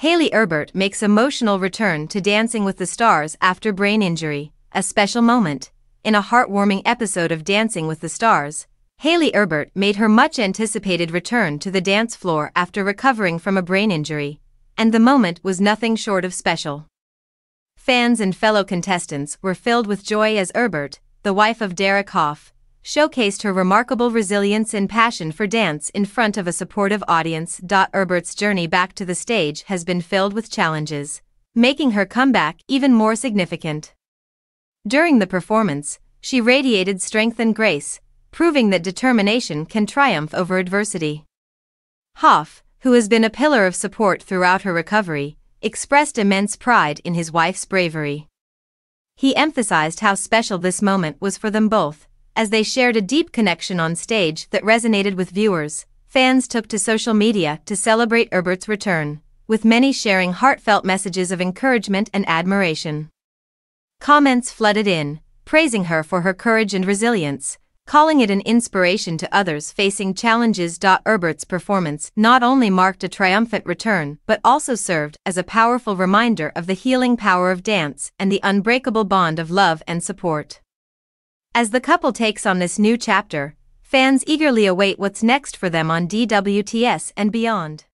Hayley Erbert makes emotional return to Dancing with the Stars after brain injury, a special moment. In a heartwarming episode of Dancing with the Stars, Hayley Erbert made her much anticipated return to the dance floor after recovering from a brain injury, and the moment was nothing short of special. Fans and fellow contestants were filled with joy as Erbert, the wife of Derek Hough, showcased her remarkable resilience and passion for dance in front of a supportive audience. Erbert's journey back to the stage has been filled with challenges, making her comeback even more significant. During the performance, she radiated strength and grace, proving that determination can triumph over adversity. Hough, who has been a pillar of support throughout her recovery, expressed immense pride in his wife's bravery. He emphasized how special this moment was for them both, as they shared a deep connection on stage that resonated with viewers. Fans took to social media to celebrate Erbert's return, with many sharing heartfelt messages of encouragement and admiration. Comments flooded in, praising her for her courage and resilience, calling it an inspiration to others facing challenges. Erbert's performance not only marked a triumphant return but also served as a powerful reminder of the healing power of dance and the unbreakable bond of love and support. As the couple takes on this new chapter, fans eagerly await what's next for them on DWTS and beyond.